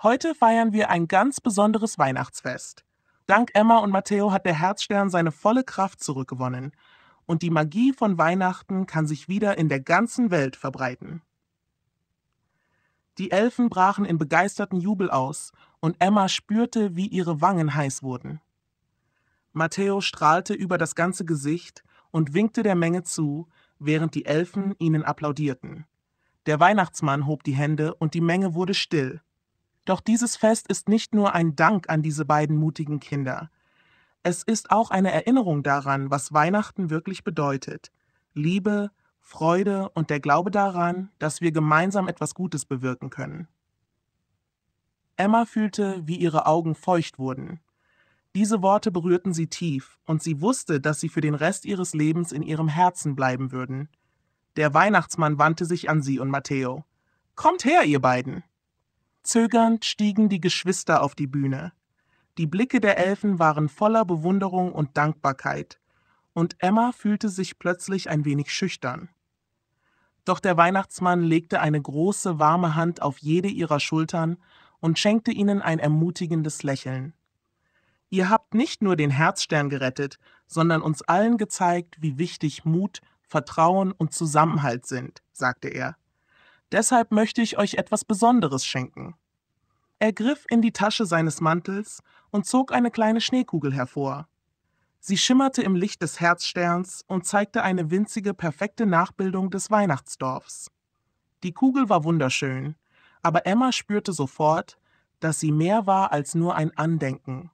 Heute feiern wir ein ganz besonderes Weihnachtsfest. Dank Emma und Matteo hat der Herzstern seine volle Kraft zurückgewonnen und die Magie von Weihnachten kann sich wieder in der ganzen Welt verbreiten. Die Elfen brachen in begeisterten Jubel aus, und Emma spürte, wie ihre Wangen heiß wurden. Matteo strahlte über das ganze Gesicht und winkte der Menge zu, während die Elfen ihnen applaudierten. Der Weihnachtsmann hob die Hände und die Menge wurde still. Doch dieses Fest ist nicht nur ein Dank an diese beiden mutigen Kinder. Es ist auch eine Erinnerung daran, was Weihnachten wirklich bedeutet. Liebe, Freude und der Glaube daran, dass wir gemeinsam etwas Gutes bewirken können. Emma fühlte, wie ihre Augen feucht wurden. Diese Worte berührten sie tief, und sie wusste, dass sie für den Rest ihres Lebens in ihrem Herzen bleiben würden. Der Weihnachtsmann wandte sich an sie und Matteo. Kommt her, ihr beiden! Zögernd stiegen die Geschwister auf die Bühne. Die Blicke der Elfen waren voller Bewunderung und Dankbarkeit, und Emma fühlte sich plötzlich ein wenig schüchtern. Doch der Weihnachtsmann legte eine große, warme Hand auf jede ihrer Schultern und schenkte ihnen ein ermutigendes Lächeln. Ihr habt nicht nur den Herzstern gerettet, sondern uns allen gezeigt, wie wichtig Mut, Vertrauen und Zusammenhalt sind, sagte er. Deshalb möchte ich euch etwas Besonderes schenken. Er griff in die Tasche seines Mantels und zog eine kleine Schneekugel hervor. Sie schimmerte im Licht des Herzsterns und zeigte eine winzige, perfekte Nachbildung des Weihnachtsdorfs. Die Kugel war wunderschön, aber Emma spürte sofort, dass sie mehr war als nur ein Andenken.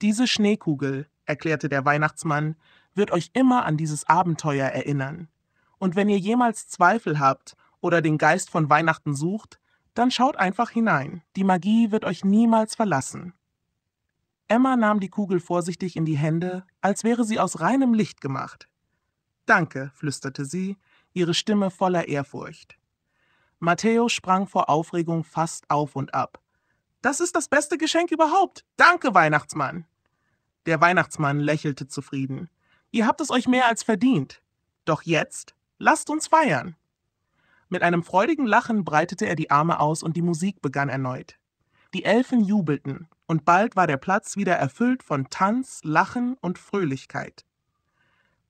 Diese Schneekugel, erklärte der Weihnachtsmann, wird euch immer an dieses Abenteuer erinnern. Und wenn ihr jemals Zweifel habt oder den Geist von Weihnachten sucht, dann schaut einfach hinein. Die Magie wird euch niemals verlassen. Emma nahm die Kugel vorsichtig in die Hände, als wäre sie aus reinem Licht gemacht. Danke, flüsterte sie, ihre Stimme voller Ehrfurcht. Matteo sprang vor Aufregung fast auf und ab. Das ist das beste Geschenk überhaupt. Danke, Weihnachtsmann. Der Weihnachtsmann lächelte zufrieden. Ihr habt es euch mehr als verdient. Doch jetzt lasst uns feiern. Mit einem freudigen Lachen breitete er die Arme aus und die Musik begann erneut. Die Elfen jubelten, und bald war der Platz wieder erfüllt von Tanz, Lachen und Fröhlichkeit.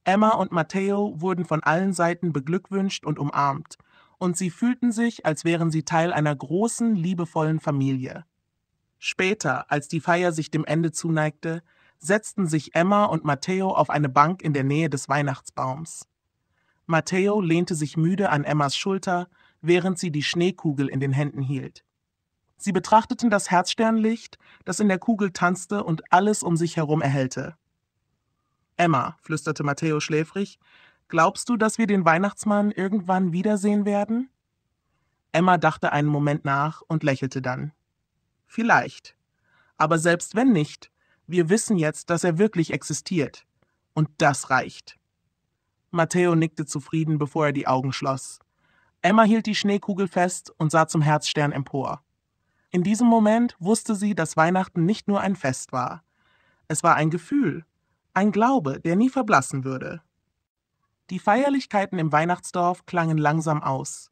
Emma und Matteo wurden von allen Seiten beglückwünscht und umarmt, und sie fühlten sich, als wären sie Teil einer großen, liebevollen Familie. Später, als die Feier sich dem Ende zuneigte, setzten sich Emma und Matteo auf eine Bank in der Nähe des Weihnachtsbaums. Matteo lehnte sich müde an Emmas Schulter, während sie die Schneekugel in den Händen hielt. Sie betrachteten das Herzsternlicht, das in der Kugel tanzte und alles um sich herum erhellte. Emma, flüsterte Matteo schläfrig, glaubst du, dass wir den Weihnachtsmann irgendwann wiedersehen werden? Emma dachte einen Moment nach und lächelte dann. Vielleicht. Aber selbst wenn nicht, wir wissen jetzt, dass er wirklich existiert. Und das reicht. Matteo nickte zufrieden, bevor er die Augen schloss. Emma hielt die Schneekugel fest und sah zum Herzstern empor. In diesem Moment wusste sie, dass Weihnachten nicht nur ein Fest war. Es war ein Gefühl, ein Glaube, der nie verblassen würde. Die Feierlichkeiten im Weihnachtsdorf klangen langsam aus.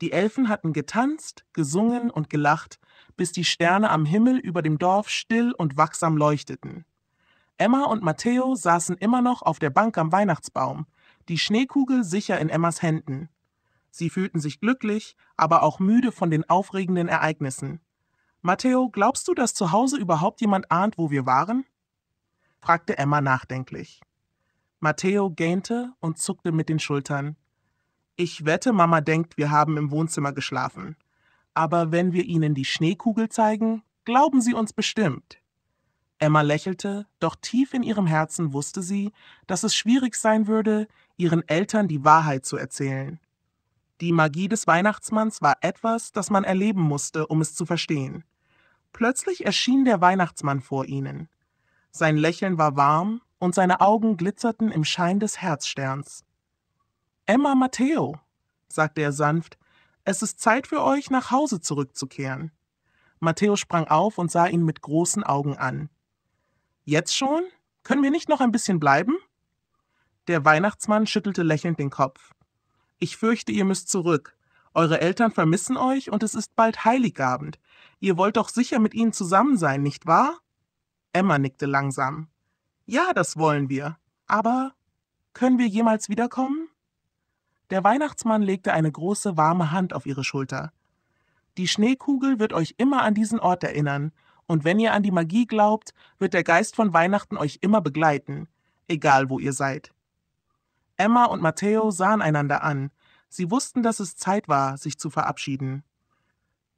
Die Elfen hatten getanzt, gesungen und gelacht, bis die Sterne am Himmel über dem Dorf still und wachsam leuchteten. Emma und Matteo saßen immer noch auf der Bank am Weihnachtsbaum, die Schneekugel sicher in Emmas Händen. Sie fühlten sich glücklich, aber auch müde von den aufregenden Ereignissen. Matteo, glaubst du, dass zu Hause überhaupt jemand ahnt, wo wir waren? fragte Emma nachdenklich. Matteo gähnte und zuckte mit den Schultern. Ich wette, Mama denkt, wir haben im Wohnzimmer geschlafen. Aber wenn wir ihnen die Schneekugel zeigen, glauben sie uns bestimmt. Emma lächelte, doch tief in ihrem Herzen wusste sie, dass es schwierig sein würde, ihren Eltern die Wahrheit zu erzählen. Die Magie des Weihnachtsmanns war etwas, das man erleben musste, um es zu verstehen. Plötzlich erschien der Weihnachtsmann vor ihnen. Sein Lächeln war warm und seine Augen glitzerten im Schein des Herzsterns. Emma Matteo, sagte er sanft, es ist Zeit für euch, nach Hause zurückzukehren. Matteo sprang auf und sah ihn mit großen Augen an. Jetzt schon? Können wir nicht noch ein bisschen bleiben? Der Weihnachtsmann schüttelte lächelnd den Kopf. Ich fürchte, ihr müsst zurück. Eure Eltern vermissen euch und es ist bald Heiligabend. Ihr wollt doch sicher mit ihnen zusammen sein, nicht wahr? Emma nickte langsam. Ja, das wollen wir. Aber können wir jemals wiederkommen? Der Weihnachtsmann legte eine große warme Hand auf ihre Schulter. Die Schneekugel wird euch immer an diesen Ort erinnern, und wenn ihr an die Magie glaubt, wird der Geist von Weihnachten euch immer begleiten, egal wo ihr seid. Emma und Matteo sahen einander an. Sie wussten, dass es Zeit war, sich zu verabschieden.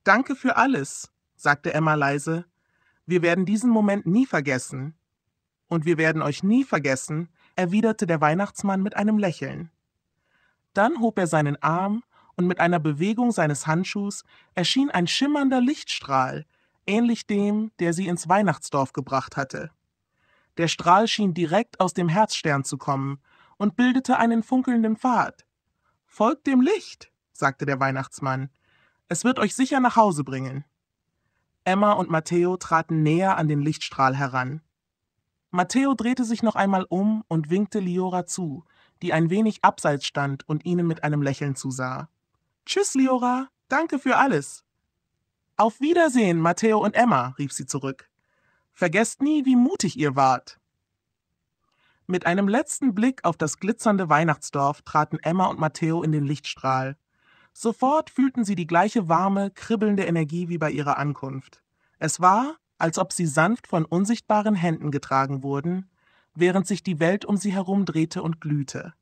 Danke für alles, sagte Emma leise. Wir werden diesen Moment nie vergessen. Und wir werden euch nie vergessen, erwiderte der Weihnachtsmann mit einem Lächeln. Dann hob er seinen Arm und mit einer Bewegung seines Handschuhs erschien ein schimmernder Lichtstrahl, ähnlich dem, der sie ins Weihnachtsdorf gebracht hatte. Der Strahl schien direkt aus dem Herzstern zu kommen und bildete einen funkelnden Pfad. Folgt dem Licht, sagte der Weihnachtsmann. Es wird euch sicher nach Hause bringen. Emma und Matteo traten näher an den Lichtstrahl heran. Matteo drehte sich noch einmal um und winkte Liora zu, die ein wenig abseits stand und ihnen mit einem Lächeln zusah. Tschüss, Liora, danke für alles. Auf Wiedersehen, Matteo und Emma, rief sie zurück. Vergesst nie, wie mutig ihr wart. Mit einem letzten Blick auf das glitzernde Weihnachtsdorf traten Emma und Matteo in den Lichtstrahl. Sofort fühlten sie die gleiche warme, kribbelnde Energie wie bei ihrer Ankunft. Es war, als ob sie sanft von unsichtbaren Händen getragen wurden, während sich die Welt um sie herum drehte und glühte.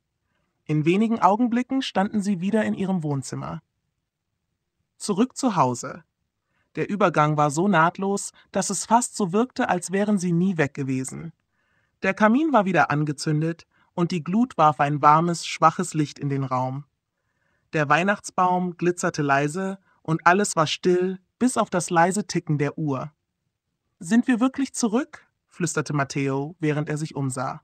In wenigen Augenblicken standen sie wieder in ihrem Wohnzimmer. Zurück zu Hause. Der Übergang war so nahtlos, dass es fast so wirkte, als wären sie nie weg gewesen. Der Kamin war wieder angezündet, und die Glut warf ein warmes, schwaches Licht in den Raum. Der Weihnachtsbaum glitzerte leise, und alles war still, bis auf das leise Ticken der Uhr. Sind wir wirklich zurück? flüsterte Matteo, während er sich umsah.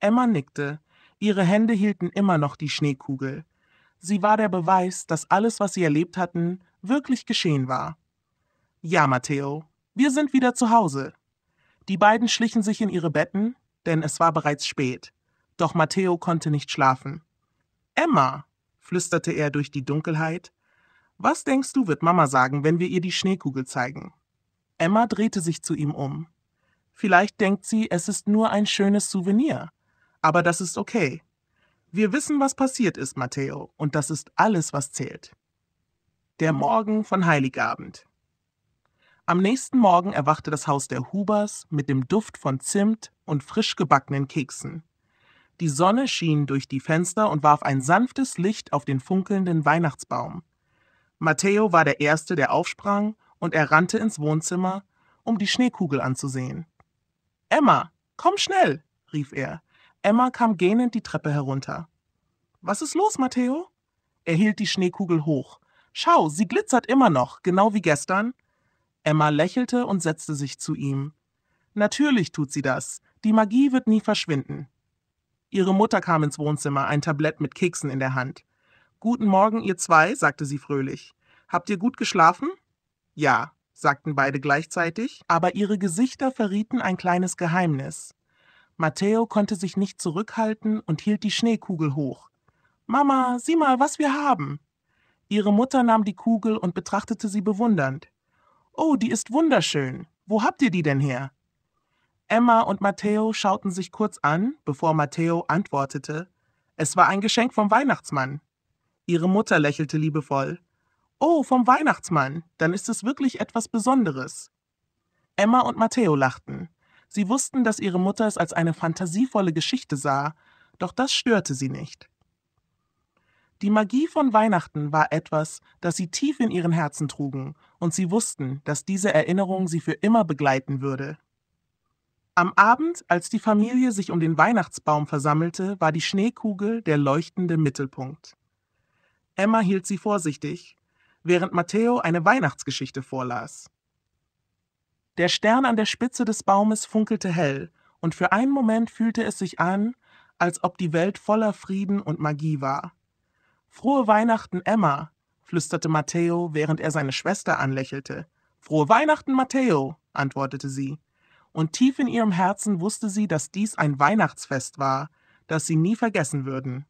Emma nickte, ihre Hände hielten immer noch die Schneekugel. Sie war der Beweis, dass alles, was sie erlebt hatten, wirklich geschehen war. Ja, Matteo, wir sind wieder zu Hause. Die beiden schlichen sich in ihre Betten, denn es war bereits spät. Doch Matteo konnte nicht schlafen. Emma, flüsterte er durch die Dunkelheit, was denkst du, wird Mama sagen, wenn wir ihr die Schneekugel zeigen? Emma drehte sich zu ihm um. Vielleicht denkt sie, es ist nur ein schönes Souvenir. Aber das ist okay. Wir wissen, was passiert ist, Matteo, und das ist alles, was zählt. Der Morgen von Heiligabend. Am nächsten Morgen erwachte das Haus der Hubers mit dem Duft von Zimt und frisch gebackenen Keksen. Die Sonne schien durch die Fenster und warf ein sanftes Licht auf den funkelnden Weihnachtsbaum. Matteo war der Erste, der aufsprang, und er rannte ins Wohnzimmer, um die Schneekugel anzusehen. Emma, komm schnell, rief er. Emma kam gähnend die Treppe herunter. Was ist los, Matteo? Er hielt die Schneekugel hoch. Schau, sie glitzert immer noch, genau wie gestern. Emma lächelte und setzte sich zu ihm. Natürlich tut sie das. Die Magie wird nie verschwinden. Ihre Mutter kam ins Wohnzimmer, ein Tablett mit Keksen in der Hand. Guten Morgen, ihr zwei, sagte sie fröhlich. Habt ihr gut geschlafen? Ja, sagten beide gleichzeitig, aber ihre Gesichter verrieten ein kleines Geheimnis. Matteo konnte sich nicht zurückhalten und hielt die Schneekugel hoch. Mama, sieh mal, was wir haben. Ihre Mutter nahm die Kugel und betrachtete sie bewundernd. Oh, die ist wunderschön. Wo habt ihr die denn her? Emma und Matteo schauten sich kurz an, bevor Matteo antwortete. Es war ein Geschenk vom Weihnachtsmann. Ihre Mutter lächelte liebevoll. Oh, vom Weihnachtsmann. Dann ist es wirklich etwas Besonderes. Emma und Matteo lachten. Sie wussten, dass ihre Mutter es als eine fantasievolle Geschichte sah, doch das störte sie nicht. Die Magie von Weihnachten war etwas, das sie tief in ihren Herzen trugen, und sie wussten, dass diese Erinnerung sie für immer begleiten würde. Am Abend, als die Familie sich um den Weihnachtsbaum versammelte, war die Schneekugel der leuchtende Mittelpunkt. Emma hielt sie vorsichtig, während Matteo eine Weihnachtsgeschichte vorlas. Der Stern an der Spitze des Baumes funkelte hell, und für einen Moment fühlte es sich an, als ob die Welt voller Frieden und Magie war. Frohe Weihnachten, Emma, flüsterte Matteo, während er seine Schwester anlächelte. Frohe Weihnachten, Matteo, antwortete sie. Und tief in ihrem Herzen wusste sie, dass dies ein Weihnachtsfest war, das sie nie vergessen würden.